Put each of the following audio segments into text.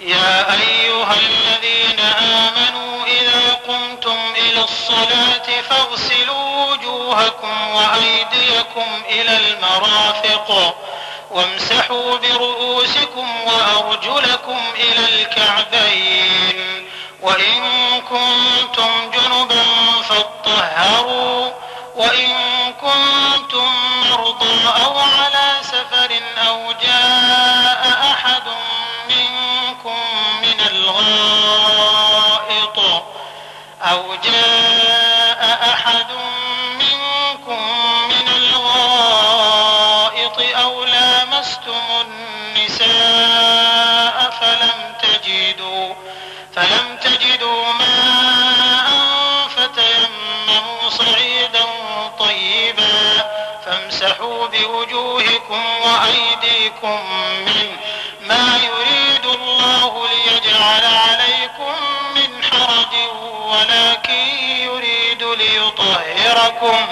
يا أيها الذين آمنوا إذا قمتم إلى الصلاة فاغسلوا وجوهكم وأيديكم إلى المرافق وامسحوا برؤوسكم وأرجلكم إلى الكعبين وإن كنتم جنبا فاطهروا وإن كنتم مرضى أو أو جاء أحد منكم من الغائط أو لامستم النساء فلم تجدوا فلم تجدوا ماء فتيمموا صعيدا طيبا فامسحوا بوجوهكم وأيديكم منه ما يريد الله ليجعل عليكم من حرج ولكن يريد ليطهركم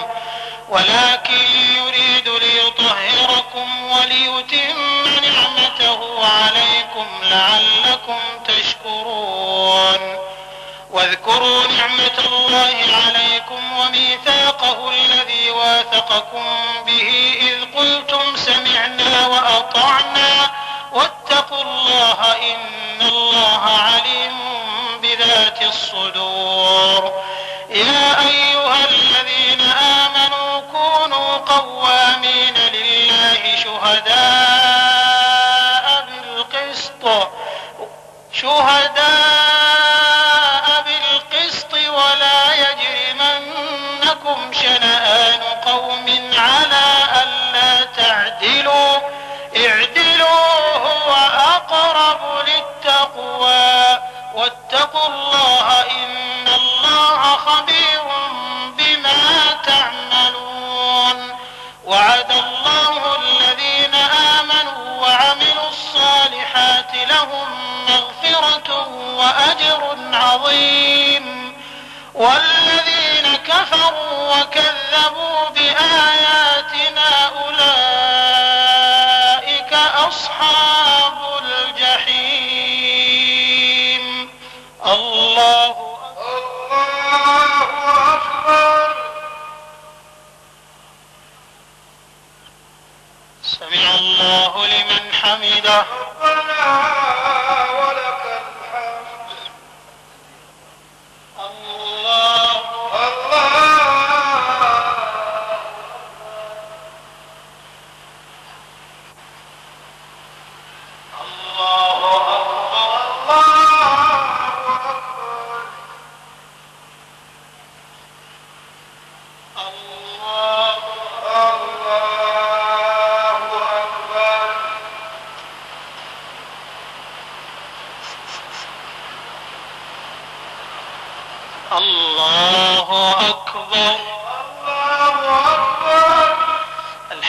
ولكن يريد ليطهركم وليتم نعمته عليكم لعلكم تشكرون. واذكروا نعمة الله عليكم وميثاقه الذي واثقكم به إذ قلتم سمعنا وأطعنا. واتقوا الله إن الله عليم بذات الصدور. وأجر عظيم. والذين كفروا وكذبوا بآياتنا أولئك أصحاب الجحيم. الله الله أكبر. سمع الله لمن حمده.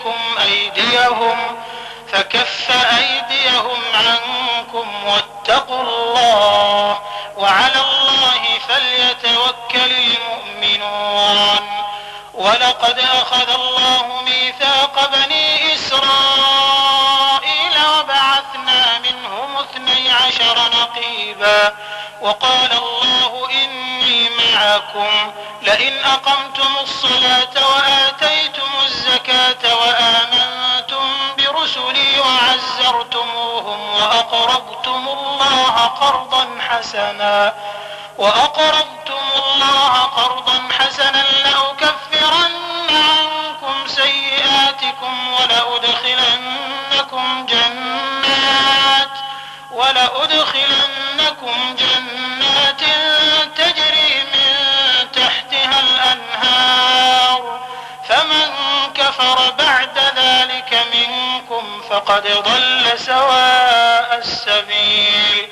إليكم أيديهم فكف أيديهم عنكم واتقوا الله وعلى الله فليتوكل المؤمنون. ولقد أخذ الله ميثاق بني إسرائيل وبعثنا منهم اثني عشر نقيبا. وقال الله إني معكم لئن أقمتم الصلاة وآتيتم الزكاة وآمنتم برسلي وعزرتموهم وأقرضتم الله قرضا حسنا وأقرضتم الله قرضا حسنا لأكفرن عنكم سيئاتكم ولأدخلنكم جنات ولأدخلنكم جنات فقد ضل سواء السبيل.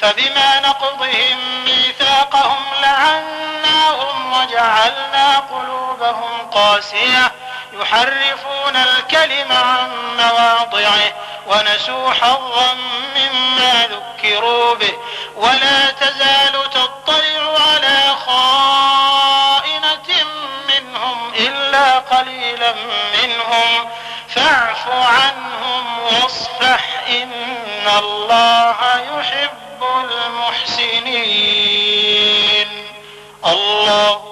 فبما نقضهم ميثاقهم لعناهم وجعلنا قلوبهم قاسية. يحرفون الكلم عن مواضعه ونسوا حظا مما ذكروا به. ولا تزال تطلع على خائنة منهم إلا قليلا منهم. فاعف عنهم واصفح إن الله يحب المحسنين. الله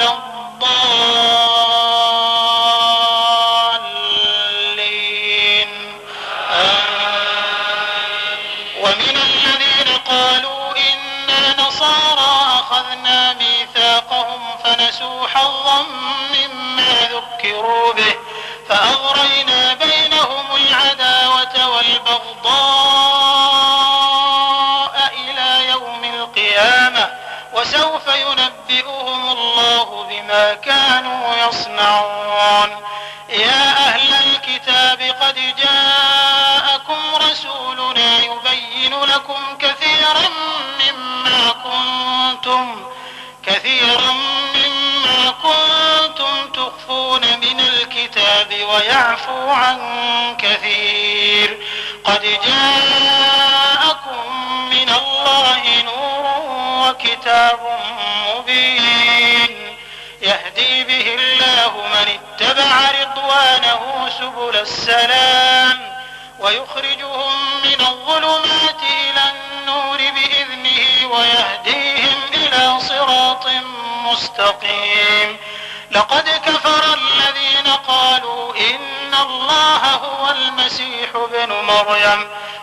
ولا الضالين آمين. ومن الذين قالوا إنا نصارى أخذنا ميثاقهم فنسوا حظا مما ذكروا به فأغرينا بينهم العداوة والبغضاء إلى يوم القيامة وسوف الله كانوا يصنعون. يا أهل الكتاب قد جاءكم رسولنا يبين لكم كثيرا مما كنتم كثيرا مما كنتم تخفون من الكتاب ويعفو عن كثير. قد جاءكم من الله نور وكتاب يهدي به الله من اتبع رضوانه سبل السلام ويخرجهم من الظلمات إلى النور بإذنه ويهديهم إلى صراط مستقيم. لقد كفر الذين قالوا إن الله هو المسيح ابن مريم.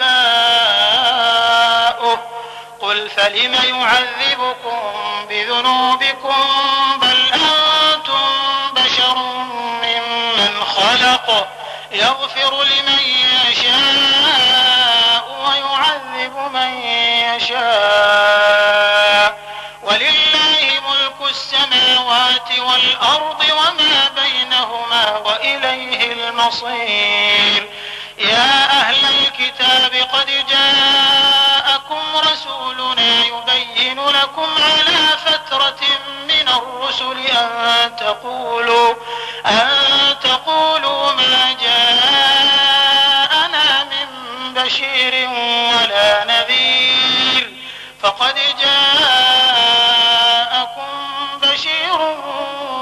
وأحباؤه قل فلم يعذبكم بذنوبكم بل أنتم بشر ممن خلق. يغفر لمن يشاء ويعذب من يشاء. ولله ملك السماوات والأرض وما بينهما وإليه المصير. يا أهل الكتاب قد جاءكم رسولنا يبين لكم على فترة من الرسل أن تقولوا أن تقولوا ما جاءنا من بشير ولا نذير. فقد جاءكم بشير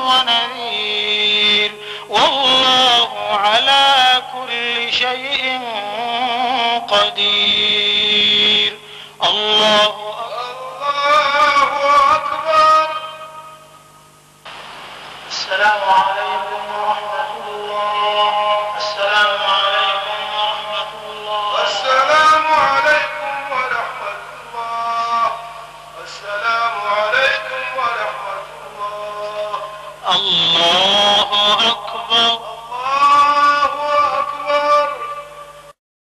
ونذير. والله على كل شيء قدير. الله الله أكبر. السلام عليكم ورحمة